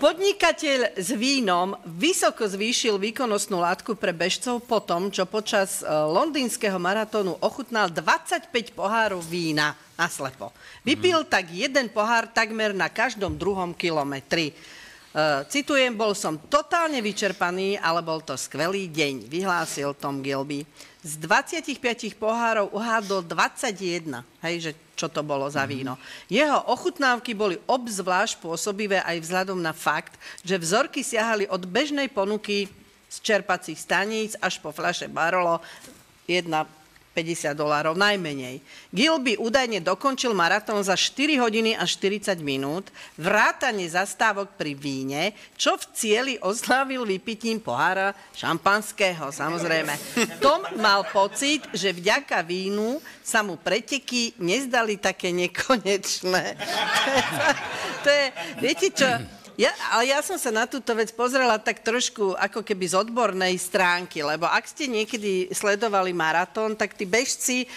Podnikateľ s vínom vysoko zvýšil výkonnostnú látku pre bežcov po tom, čo počas e, londýnskeho maratónu ochutnal 25 pohárov vína naslepo. Vypil tak jeden pohár takmer na každom druhom kilometri. Uh, citujem, bol som totálne vyčerpaný, ale bol to skvelý deň, vyhlásil Tom Gilby. Z 25 pohárov uhádol 21, hej, že čo to bolo za víno. Jeho ochutnávky boli obzvlášť pôsobivé aj vzhľadom na fakt, že vzorky siahali od bežnej ponuky z čerpacích staníc až po fľaše Barolo, jedna 50 dolárov najmenej. Gilby údajne dokončil maratón za 4 hodiny a 40 minút, vrátane zastávok pri víne, čo v cieli oslávil vypitím pohára šampanského, samozrejme. Tom mal pocit, že vďaka vínu sa mu preteky nezdali také nekonečné. to je, viete čo, ja, ale ja som sa na túto vec pozrela tak trošku ako keby z odbornej stránky, lebo ak ste niekedy sledovali maratón, tak tí bežci,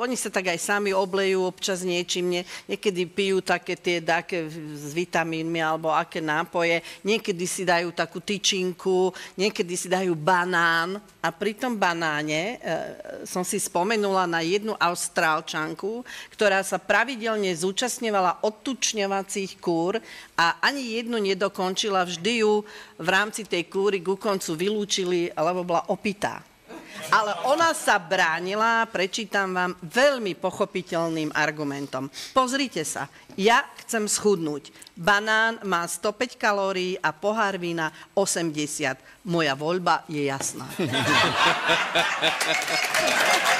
oni sa tak aj sami oblejú občas niečím, nie, niekedy pijú také tie dáke s vitamínmi alebo aké nápoje, niekedy si dajú takú tyčinku, niekedy si dajú banán. A pri tom banáne e, som si spomenula na jednu austrálčanku, ktorá sa pravidelne zúčastňovala odtučňovacích kúr a ani jednu nedokončila, vždy ju v rámci tej kúry ku koncu vylúčili, lebo bola opitá. Ale ona sa bránila, prečítam vám, veľmi pochopiteľným argumentom. Pozrite sa, ja chcem schudnúť. Banán má 105 kalórií a pohár vína 80. Moja voľba je jasná.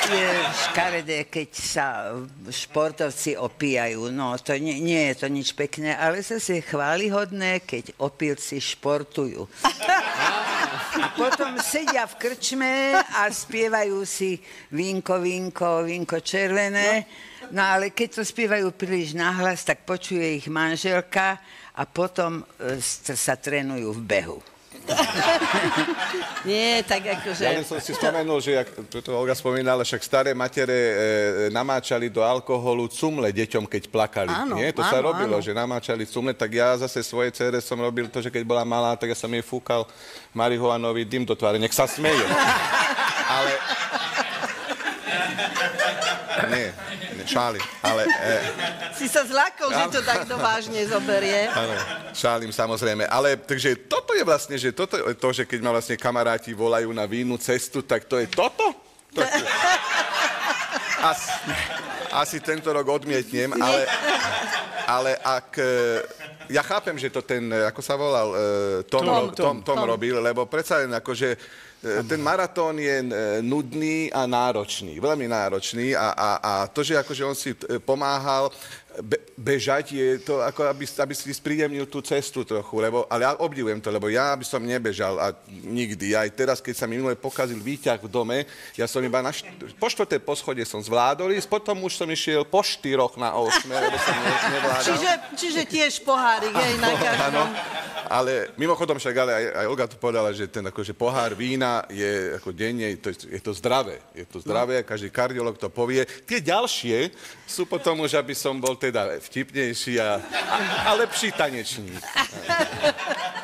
Je škaredé, keď sa športovci opíjajú. No, to nie, nie je to nič pekné, ale zase je chválihodné, keď opilci športujú. Potom sedia v krčme a spievajú si vínko, vínko, vínko červené. No ale keď to spievajú príliš nahlas, tak počuje ich manželka a potom e, sa trénujú v behu. Nie, tak akože... Ja som si spomenul, že, jak to Olga spomínala, však staré matere e, namáčali do alkoholu cumle deťom, keď plakali. Áno, Nie? To áno, sa robilo, áno. že namáčali cumle, tak ja zase svojej cére som robil to, že keď bola malá, tak ja som jej fúkal marihuanový dym do tváre. Nech sa smeje. Ale... Nie, šálim, ale... E, Si sa zľakol, že to takto vážne zoberie. Áno, šálim samozrejme. Ale takže toto je vlastne, že toto je to, že keď ma vlastne kamaráti volajú na vínu cestu, tak to je toto? To je... Asi, asi tento rok odmietnem, ale, ale ak... e, Ja chápem, že to ten, e, ako sa volal, e, Tom, Tom, Tom, Tom, Tom Tom. robil, lebo predsa len akože ten maratón je e, nudný a náročný, veľmi náročný a, a, a to, že akože on si e, pomáhal be, bežať, je to ako aby, aby si spríjemnil tú cestu trochu, lebo, ale ja obdivujem to, lebo ja by som nebežal a nikdy. Aj teraz, keď sa minule pokazil výťah v dome, ja som iba na št- po štvrté poschodie som zvládol ísť, potom už som išiel po štyroch na osme, lebo som ne, nevládal. Čiže, čiže tiež pohárik, hej, na Áno, každom. ale mimochodom však, ale aj, aj Olga to povedala, že ten akože pohár vína je ako denne, to je, je to zdravé. Je to zdravé, každý kardiolog to povie. Tie ďalšie sú potom už, aby som bol teda vtipnejší a, a, a lepší tanečník.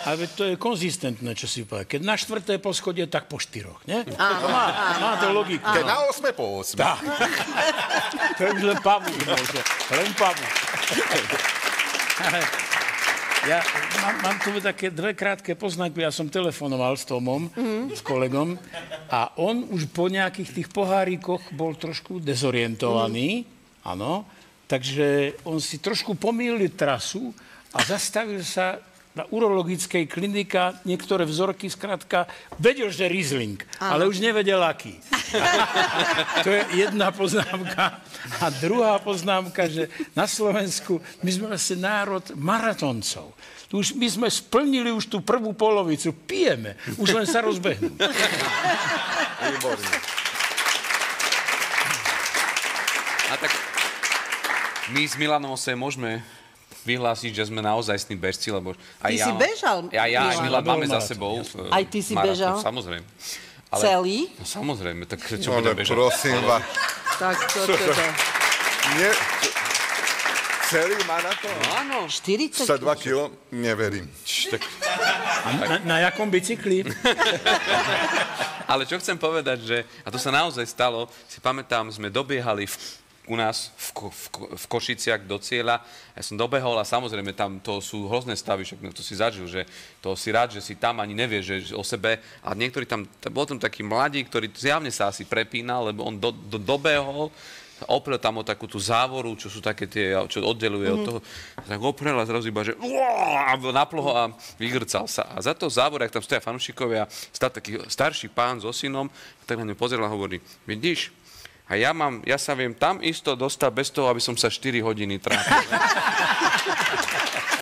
Ale to je konzistentné, čo si povedal. Keď na štvrté poschodie, tak po štyroch, nie? To má, má to logiku. Keď na osme po osme. Tak. To je už len pavúk môže. Len pavúk. Ja mám, mám tu také dve krátke poznámky. Ja som telefonoval s Tomom, s kolegom, a on už po nejakých tých pohárikoch bol trošku dezorientovaný, áno, takže on si trošku pomýlil trasu a zastavil sa na urologickej klinika, niektoré vzorky, skrátka, vedel, že Riesling, ale už nevedel aký. to je jedna poznámka. A druhá poznámka, že na Slovensku my sme vlastne národ maratoncov. Už my sme splnili už tú prvú polovicu. Pijeme. Už len sa rozbehnú. Výborne. A tak my s Milanom sa môžeme vyhlásiť, že sme naozaj s tým bežci, lebo aj Ty ja, si bežal, Ja, ja aj Milan. Máme za sebou. jasné. e, Aj ty si maratón, bežal? Samozrejme. Celý? No, samozrejme, tak čo No, budem ale bežať? prosím vás. Tak to teda. Nie, Celý maratón? Áno. 40 Sa 2 kilo? Neverím. Tak, A na, na jakom bicykli? ale čo chcem povedať, že, a to sa naozaj stalo, si pamätám, sme dobiehali v, u nás v, Ko, v, Ko- v Košiciach do cieľa. Ja som dobehol a samozrejme tam to sú hrozné stavy, však no, to si zažil, že to si rád, že si tam ani nevie, že, že o sebe. A niektorý tam, tam, bol tam taký mladík, ktorý zjavne sa asi prepínal, lebo on do, do, dobehol, oprel tam o takú tú závoru, čo sú také tie, čo oddeluje mm-hmm. od toho. Tak oprel a zrazu iba, že uá, a vygrcal sa. A za to závor, ak tam stoja fanúšikovia, stal taký starší pán so synom, tak na ňu pozrel a hovorí, vidíš, a ja, mám, ja sa viem tam isto dostať bez toho, aby som sa 4 hodiny trápil.